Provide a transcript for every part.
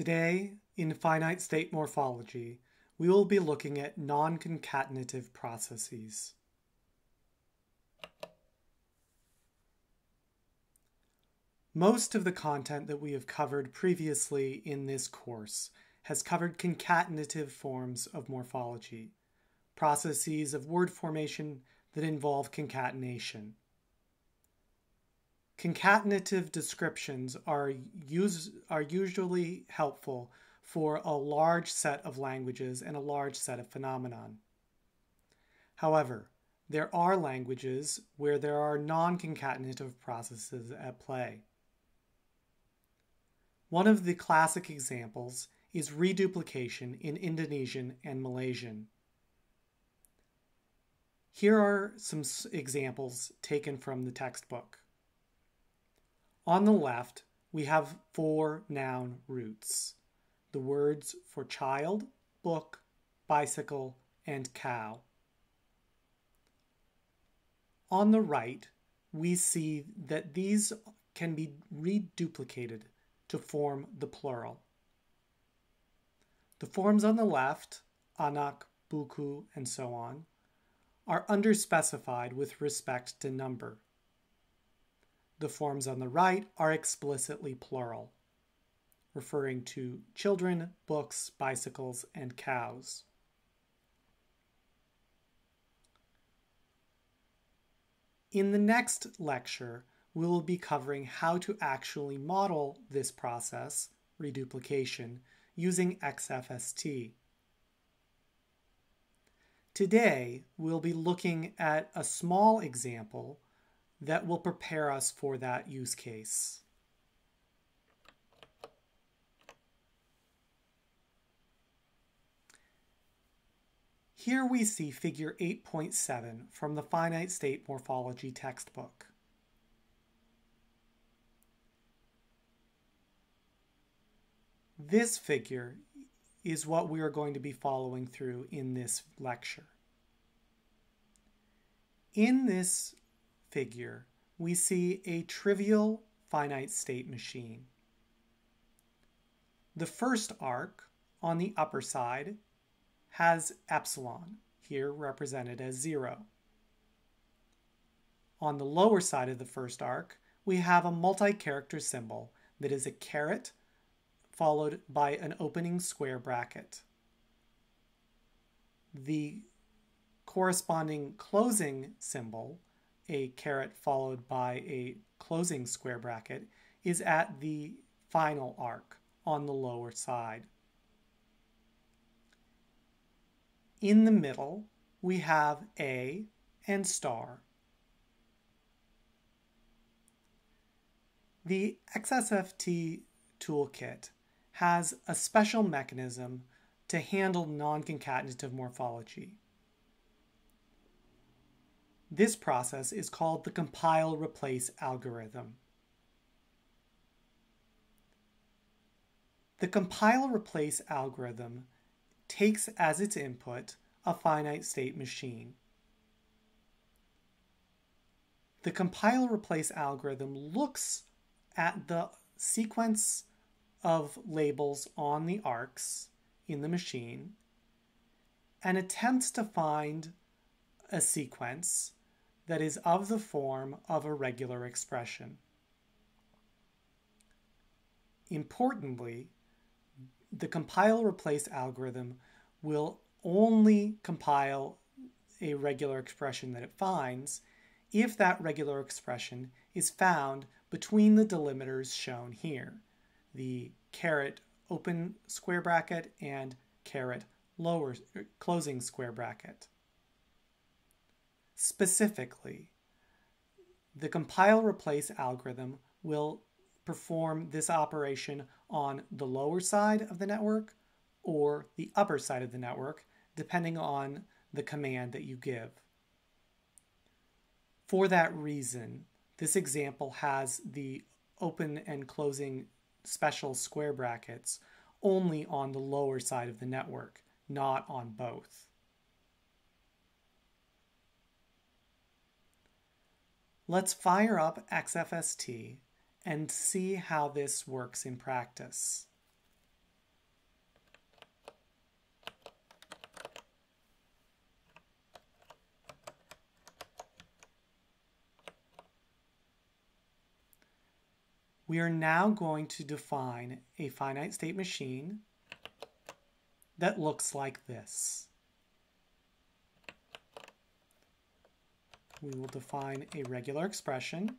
Today, in finite state morphology, we will be looking at non-concatenative processes. Most of the content that we have covered previously in this course has covered concatenative forms of morphology, processes of word formation that involve concatenation. Concatenative descriptions are, are usually helpful for a large set of languages and a large set of phenomenon. However, there are languages where there are non-concatenative processes at play. One of the classic examples is reduplication in Indonesian and Malaysian. Here are some examples taken from the textbook. On the left, we have four noun roots. The words for child, book, bicycle, and cow. On the right, we see that these can be reduplicated to form the plural. The forms on the left, anak, buku, and so on, are underspecified with respect to number. The forms on the right are explicitly plural, referring to children, books, bicycles, and cows. In the next lecture, we will be covering how to actually model this process, reduplication, using XFST. Today, we'll be looking at a small example that will prepare us for that use case. Here we see figure 8.7 from the Finite State Morphology textbook. This figure is what we are going to be following through in this lecture. In this figure, we see a trivial finite state machine. The first arc on the upper side has epsilon, here represented as zero. On the lower side of the first arc, we have a multi-character symbol that is a caret followed by an opening square bracket. The corresponding closing symbol a caret followed by a closing square bracket is at the final arc on the lower side. In the middle, we have A and star. The XFST toolkit has a special mechanism to handle non-concatenative morphology. This process is called the compile replace algorithm. The compile replace algorithm takes as its input a finite state machine. The compile replace algorithm looks at the sequence of labels on the arcs in the machine and attempts to find a sequence that is of the form of a regular expression. Importantly, the compile replace algorithm will only compile a regular expression that it finds if that regular expression is found between the delimiters shown here, the caret open square bracket and caret lower er, closing square bracket. Specifically, the compile replace algorithm will perform this operation on the lower side of the network or the upper side of the network, depending on the command that you give. For that reason, this example has the open and closing special square brackets only on the lower side of the network, not on both. Let's fire up XFST and see how this works in practice. We are now going to define a finite state machine that looks like this. We will define a regular expression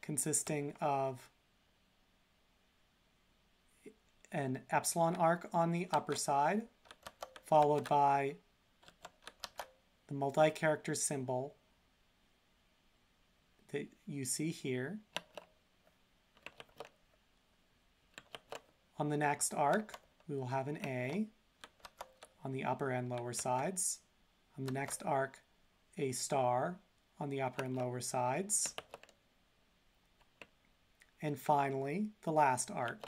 consisting of an epsilon arc on the upper side, followed by the multi-character symbol that you see here. On the next arc, we will have an A on the upper and lower sides. On the next arc, a star on the upper and lower sides. And finally, the last arc,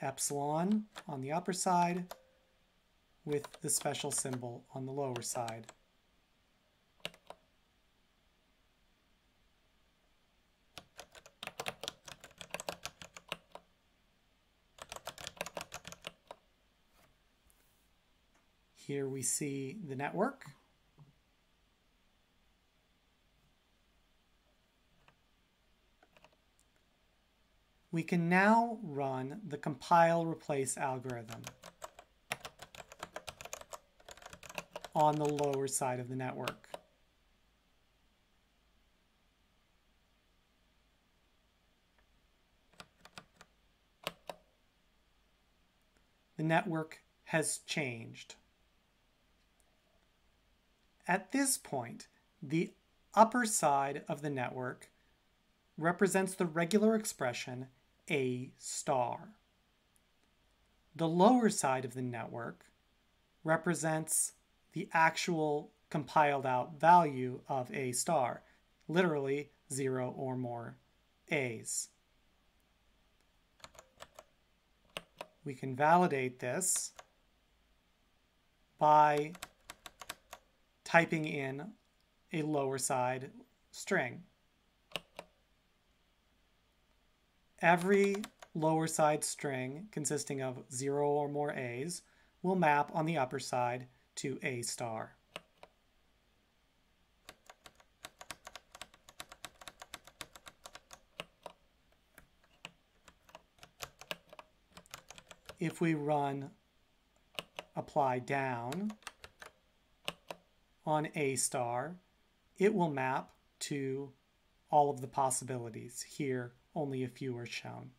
epsilon on the upper side with the special symbol on the lower side. Here we see the network. We can now run the compile replace algorithm on the lower side of the network. The network has changed. At this point, the upper side of the network represents the regular expression A star. The lower side of the network represents the actual compiled out value of A star, literally zero or more A's. We can validate this by typing in a lower side string. Every lower side string consisting of zero or more A's will map on the upper side to A star. If we run apply down, on A star, it will map to all of the possibilities. Here, only a few are shown.